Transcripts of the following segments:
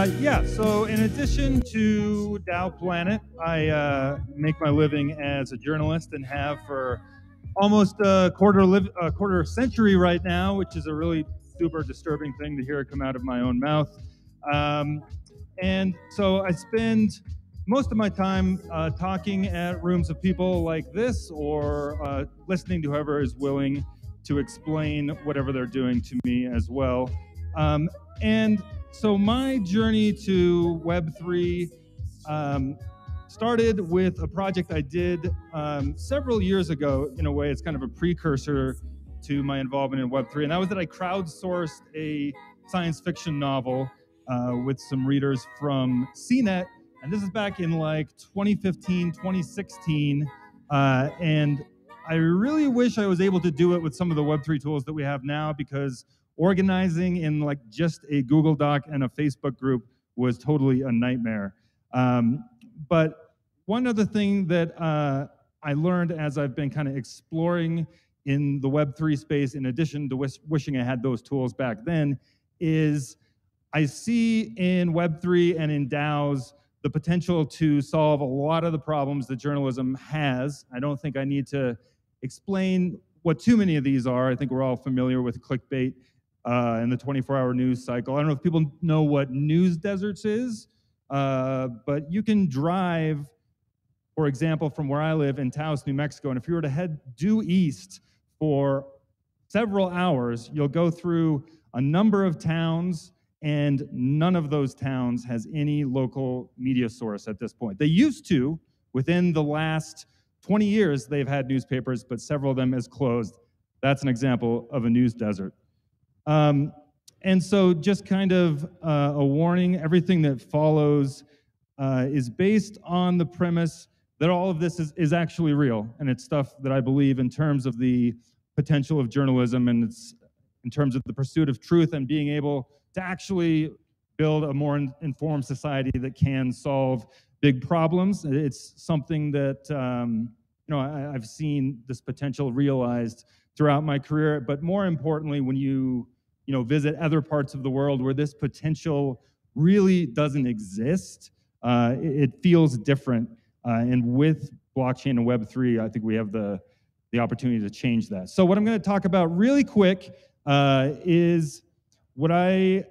Uh, yeah, so in addition to DAO Planet, I uh, make my living as a journalist and have for almost a quarter liv- a quarter century right now, which is a really super disturbing thing to hear come out of my own mouth. Um, and so I spend most of my time uh, talking at rooms of people like this or uh, listening to whoever is willing to explain whatever they're doing to me as well. Um, and so my journey to Web3 um, started with a project I did um, several years ago. In a way, it's kind of a precursor to my involvement in Web3, and that was that I crowdsourced a science fiction novel uh, with some readers from CNET, and this is back in like 2015, 2016, uh, and I really wish I was able to do it with some of the Web3 tools that we have now because organizing in like just a Google Doc and a Facebook group was totally a nightmare. Um, but one other thing that uh, I learned as I've been kind of exploring in the Web3 space, in addition to wish, wishing I had those tools back then, is I see in Web3 and in DAOs the potential to solve a lot of the problems that journalism has. I don't think I need to explain what too many of these are. I think we're all familiar with clickbait uh, and the 24-hour news cycle. I don't know if people know what news deserts is, uh, but you can drive, for example, from where I live in Taos, New Mexico, and if you were to head due east for several hours, you'll go through a number of towns, and none of those towns has any local media source at this point. They used to, within the last 20 years, they've had newspapers, but several of them has closed. That's an example of a news desert. Um, and so, just kind of uh, a warning everything that follows uh, is based on the premise that all of this is, is actually real. And it's stuff that I believe in terms of the potential of journalism and it's in terms of the pursuit of truth and being able to actually build a more informed society that can solve big problems. It's something that um, you know I, I've seen this potential realized throughout my career. But more importantly, when you you know visit other parts of the world where this potential really doesn't exist, uh, it, feels different. Uh, and with blockchain and Web three, I think we have the the opportunity to change that. So what I'm going to talk about really quick uh, is what I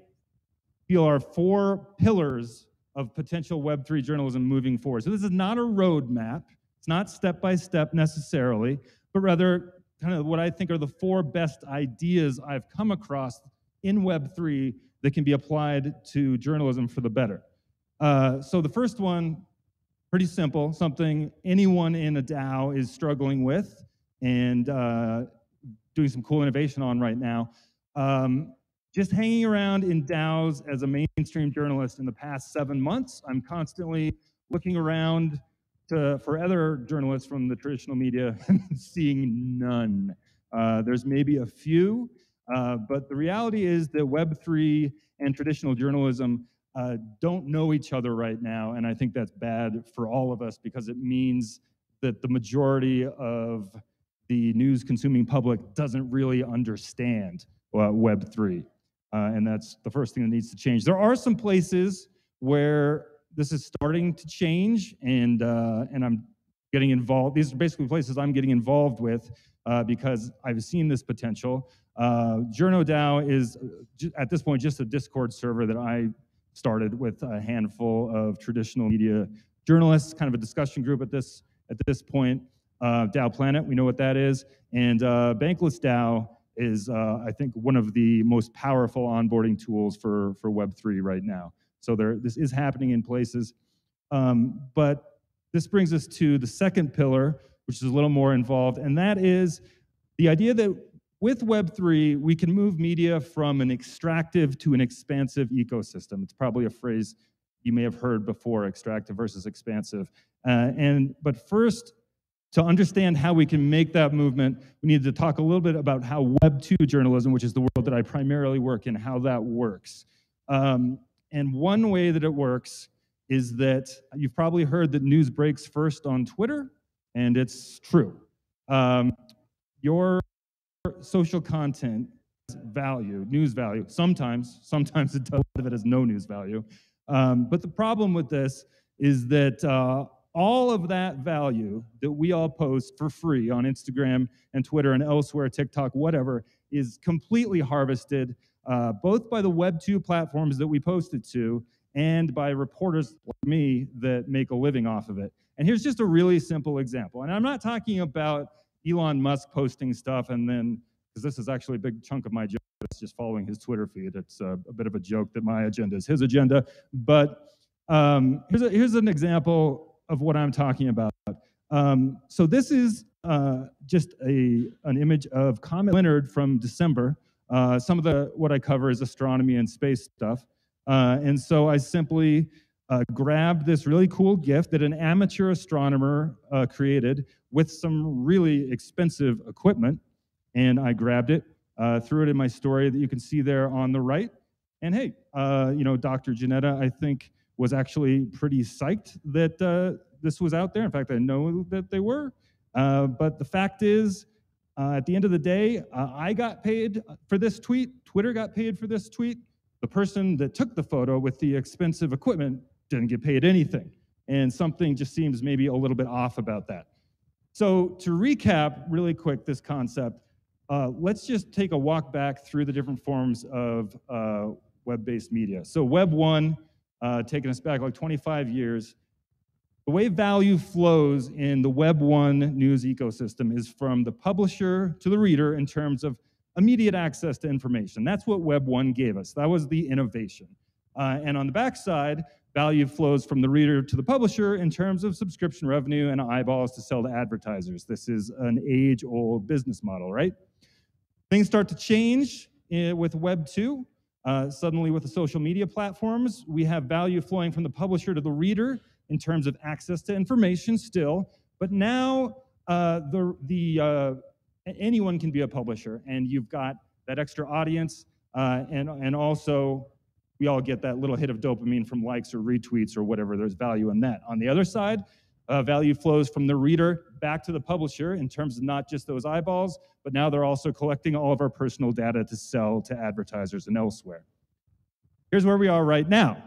feel are four pillars of potential Web3 journalism moving forward. So this is not a roadmap. It's not step by step necessarily, but rather kind of what I think are the four best ideas I've come across in Web3 that can be applied to journalism for the better. Uh, so the first one, pretty simple, something anyone in a DAO is struggling with and uh, doing some cool innovation on right now. Um, just hanging around in DAOs as a mainstream journalist in the past seven months, I'm constantly looking around to, for other journalists from the traditional media, seeing none. Uh, there's maybe a few, uh, but the reality is that Web3 and traditional journalism uh, don't know each other right now, and I think that's bad for all of us because it means that the majority of the news consuming public doesn't really understand uh, Web3. Uh, and that's the first thing that needs to change. There are some places where this is starting to change, and uh, and I'm getting involved. These are basically places I'm getting involved with uh, because I've seen this potential. Uh, JournoDAO is uh, at this point just a Discord server that I started with a handful of traditional media journalists, kind of a discussion group at this at this point. Uh, DAO Planet, we know what that is, and uh, Bankless DAO is, uh, I think, one of the most powerful onboarding tools for for Web3 right now. So there, this is happening in places. Um, but this brings us to the second pillar, which is a little more involved, and that is the idea that with Web3, we can move media from an extractive to an expansive ecosystem. It's probably a phrase you may have heard before, extractive versus expansive. Uh, and But first, to understand how we can make that movement, we need to talk a little bit about how Web 2 journalism, which is the world that I primarily work in, how that works. Um, and one way that it works is that you've probably heard that news breaks first on Twitter, and it's true. Um, your social content value, news value, sometimes, sometimes it does, it has no news value. Um, but the problem with this is that uh, all of that value that we all post for free on Instagram and Twitter and elsewhere, TikTok, whatever, is completely harvested uh, both by the Web2 platforms that we posted to and by reporters like me that make a living off of it. And here's just a really simple example. And I'm not talking about Elon Musk posting stuff and then, because this is actually a big chunk of my job, it's just following his Twitter feed. It's a, a bit of a joke that my agenda is his agenda. But um, here's, a, here's an example of what I'm talking about. Um, so this is uh, just a, an image of Comet Leonard from December. Uh, some of the what I cover is astronomy and space stuff. Uh, and so I simply uh, grabbed this really cool gift that an amateur astronomer uh, created with some really expensive equipment. And I grabbed it, uh, threw it in my story that you can see there on the right. And hey, you know, Dr. Janetta, I think, was actually pretty psyched that this was out there. In fact, I know that they were. Uh, but the fact is, uh, at the end of the day, uh, I got paid for this tweet. Twitter got paid for this tweet. The person that took the photo with the expensive equipment didn't get paid anything. And something just seems maybe a little bit off about that. So, to recap really quick this concept, uh, let's just take a walk back through the different forms of uh, web based media. So, Web 1, uh, taking us back like 25 years, the way value flows in the Web 1 news ecosystem is from the publisher to the reader in terms of immediate access to information. That's what Web 1 gave us. That was the innovation. Uh, and on the backside, value flows from the reader to the publisher in terms of subscription revenue and eyeballs to sell to advertisers. This is an age old business model, right? Things start to change eh, with Web 2. Uh, suddenly, with the social media platforms, we have value flowing from the publisher to the reader in terms of access to information still, but now uh, the, the, uh, anyone can be a publisher, and you've got that extra audience, uh, and, and also we all get that little hit of dopamine from likes or retweets or whatever. There's value in that. On the other side, uh, value flows from the reader back to the publisher in terms of not just those eyeballs, but now they're also collecting all of our personal data to sell to advertisers and elsewhere. Here's where we are right now.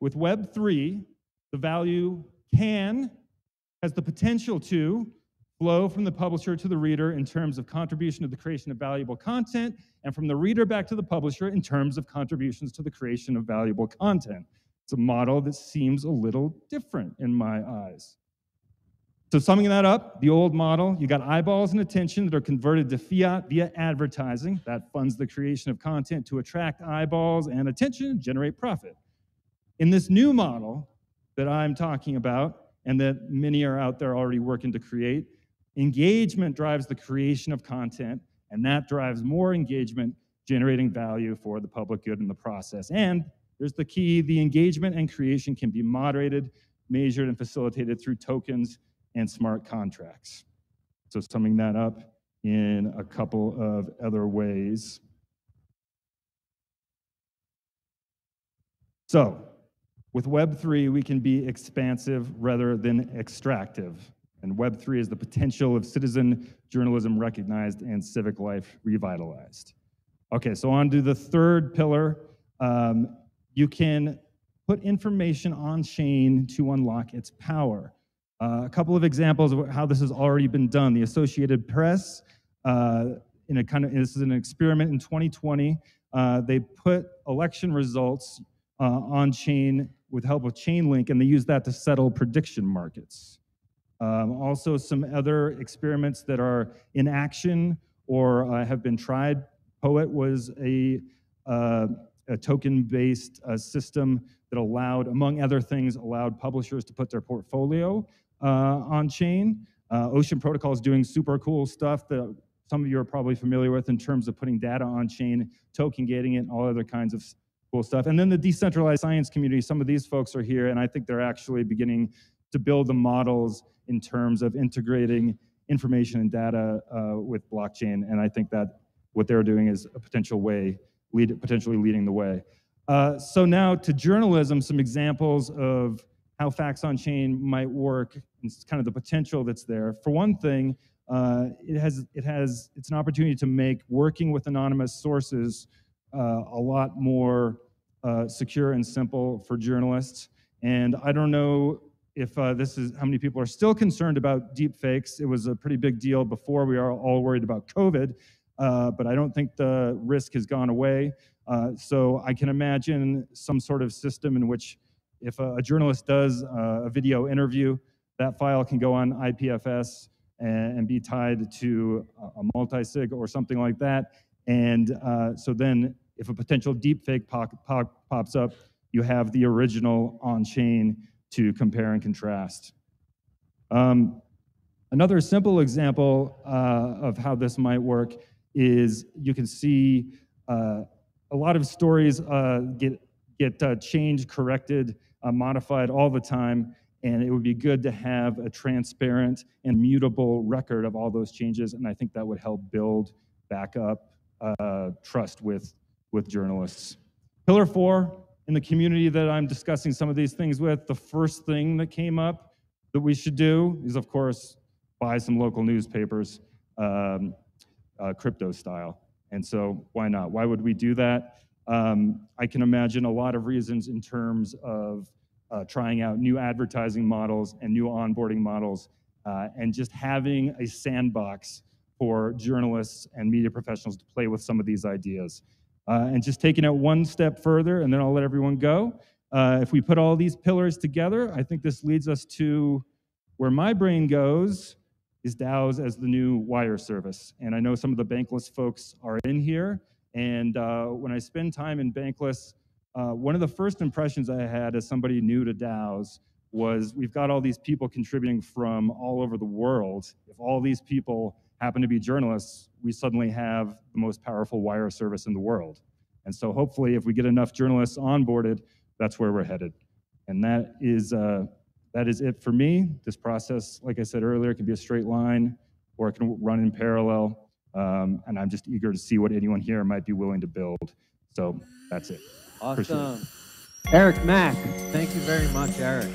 With Web3, the value can, has the potential to, flow from the publisher to the reader in terms of contribution to the creation of valuable content, and from the reader back to the publisher in terms of contributions to the creation of valuable content. It's a model that seems a little different in my eyes. So, summing that up, the old model, you got eyeballs and attention that are converted to fiat via advertising. That funds the creation of content to attract eyeballs and attention generate profit. In this new model, that I'm talking about and that many are out there already working to create. Engagement drives the creation of content, and that drives more engagement, generating value for the public good in the process. And there's the key the engagement and creation can be moderated, measured, and facilitated through tokens and smart contracts. So, summing that up in a couple of other ways. So, with Web3, we can be expansive rather than extractive. And Web3 is the potential of citizen journalism recognized and civic life revitalized. Okay, so on to the third pillar. Um, you can put information on chain to unlock its power. Uh, a couple of examples of how this has already been done. The Associated Press, uh, in a kind of this is an experiment in 2020. Uh, they put election results uh, on chain with help of Chainlink, and they use that to settle prediction markets. Um, also, some other experiments that are in action or uh, have been tried. Poet was a, uh, a token-based uh, system that allowed, among other things, allowed publishers to put their portfolio uh, on chain. Uh, Ocean Protocol is doing super cool stuff that some of you are probably familiar with in terms of putting data on chain, token gating it, and all other kinds of cool stuff. And then the decentralized science community, some of these folks are here, and I think they're actually beginning to build the models in terms of integrating information and data uh, with blockchain. And I think that what they're doing is a potential way, lead, potentially leading the way. Uh, so now to journalism, some examples of how facts on chain might work, and kind of the potential that's there. For one thing, uh, it has it has it's an opportunity to make working with anonymous sources uh, a lot more uh, secure and simple for journalists. And I don't know if uh, this is how many people are still concerned about deep fakes. It was a pretty big deal before we are all worried about COVID, uh, but I don't think the risk has gone away. Uh, so I can imagine some sort of system in which if a, a journalist does uh, a video interview, that file can go on IPFS and, and be tied to a multi-sig or something like that. And uh, so then if a potential deepfake pop, pop, pops up, you have the original on chain to compare and contrast. Um, another simple example uh, of how this might work is you can see uh, a lot of stories uh, get, get uh, changed, corrected, uh, modified all the time, and it would be good to have a transparent and mutable record of all those changes, and I think that would help build back up uh, trust with, with journalists. Pillar four, in the community that I'm discussing some of these things with, the first thing that came up that we should do is, of course, buy some local newspapers, um, uh, crypto style. And so why not? Why would we do that? Um, I can imagine a lot of reasons in terms of uh, trying out new advertising models and new onboarding models, uh, and just having a sandbox for journalists and media professionals to play with some of these ideas. Uh, and just taking it one step further, and then I'll let everyone go. Uh, if we put all these pillars together, I think this leads us to where my brain goes is DAOs as the new wire service. And I know some of the Bankless folks are in here. And uh, when I spend time in Bankless, uh, one of the first impressions I had as somebody new to DAOs was we've got all these people contributing from all over the world. If all these people happen to be journalists, we suddenly have the most powerful wire service in the world. And so hopefully if we get enough journalists onboarded, that's where we're headed. And that is, uh, that is it for me. This process, like I said earlier, can be a straight line or it can run in parallel. Um, and I'm just eager to see what anyone here might be willing to build. So that's it. Awesome. Eric Mack, thank you very much, Eric.